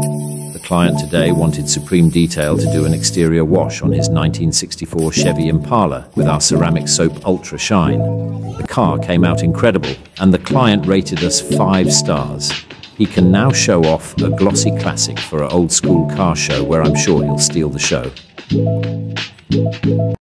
The client today wanted Supreme Detail to do an exterior wash on his 1964 Chevy Impala with our ceramic soap Ultra Shine. The car came out incredible, and the client rated us five stars. He can now show off a glossy classic for an old school car show where I'm sure he'll steal the show.